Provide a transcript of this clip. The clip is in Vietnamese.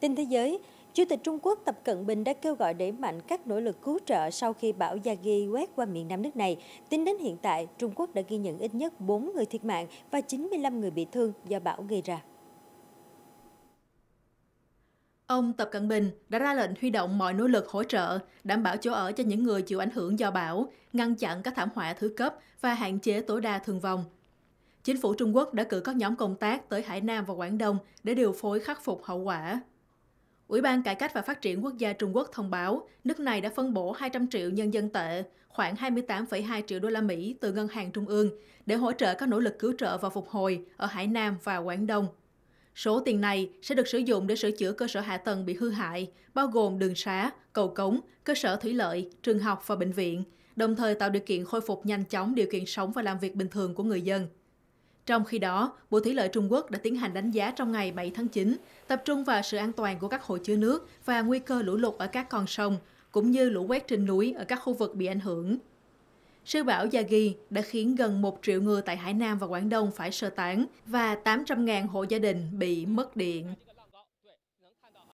Tin thế giới, Chủ tịch Trung Quốc Tập Cận Bình đã kêu gọi đẩy mạnh các nỗ lực cứu trợ sau khi bão Yagi quét qua miền Nam nước này. Tính đến hiện tại, Trung Quốc đã ghi nhận ít nhất 4 người thiệt mạng và 95 người bị thương do bão gây ra. Ông Tập Cận Bình đã ra lệnh huy động mọi nỗ lực hỗ trợ, đảm bảo chỗ ở cho những người chịu ảnh hưởng do bão, ngăn chặn các thảm họa thứ cấp và hạn chế tối đa thương vong. Chính phủ Trung Quốc đã cử các nhóm công tác tới Hải Nam và Quảng Đông để điều phối khắc phục hậu quả. Ủy ban Cải cách và Phát triển Quốc gia Trung Quốc thông báo, nước này đã phân bổ 200 triệu nhân dân tệ, khoảng 28,2 triệu đô la Mỹ từ ngân hàng trung ương để hỗ trợ các nỗ lực cứu trợ và phục hồi ở Hải Nam và Quảng Đông. Số tiền này sẽ được sử dụng để sửa chữa cơ sở hạ tầng bị hư hại, bao gồm đường xá, cầu cống, cơ sở thủy lợi, trường học và bệnh viện, đồng thời tạo điều kiện khôi phục nhanh chóng điều kiện sống và làm việc bình thường của người dân. Trong khi đó, Bộ Thủy lợi Trung Quốc đã tiến hành đánh giá trong ngày 7 tháng 9, tập trung vào sự an toàn của các hồ chứa nước và nguy cơ lũ lụt ở các con sông, cũng như lũ quét trên núi ở các khu vực bị ảnh hưởng. Siêu bão Yagi đã khiến gần 1 triệu người tại Hải Nam và Quảng Đông phải sơ tán và 800.000 hộ gia đình bị mất điện.